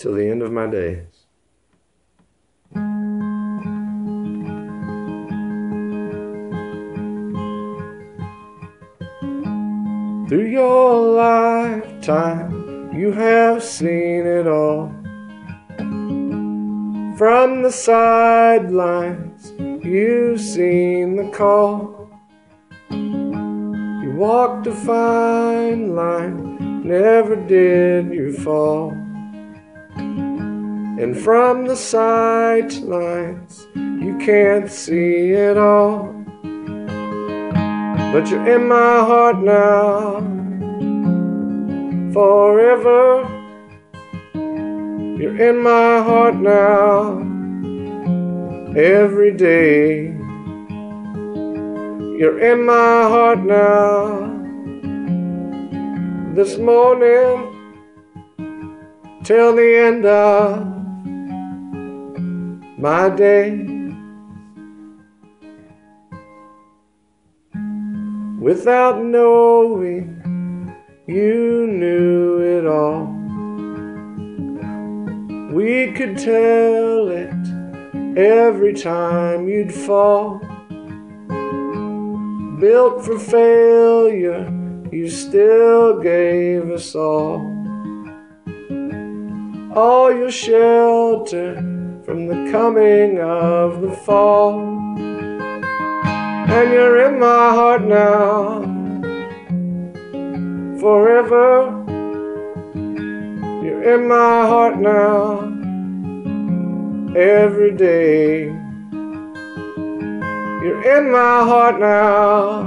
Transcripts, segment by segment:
till the end of my days. Through your lifetime, you have seen it all. From the sidelines, you've seen the call. You walked a fine line, never did you fall. And from the sidelines, you can't see it all. But you're in my heart now, forever. You're in my heart now, every day. You're in my heart now, this morning till the end of my day. Without knowing, you knew it all. We could tell it every time you'd fall. Built for failure, you still gave us all. All your shelter from the coming of the fall. And you're in my heart now, forever. You're in my heart now, every day. You're in my heart now,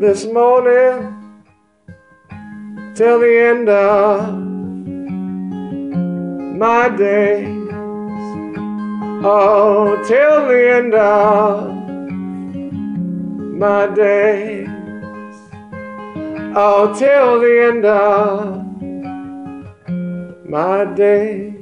this morning till the end of my day. Oh, till the end of my days. Oh, till the end of my days.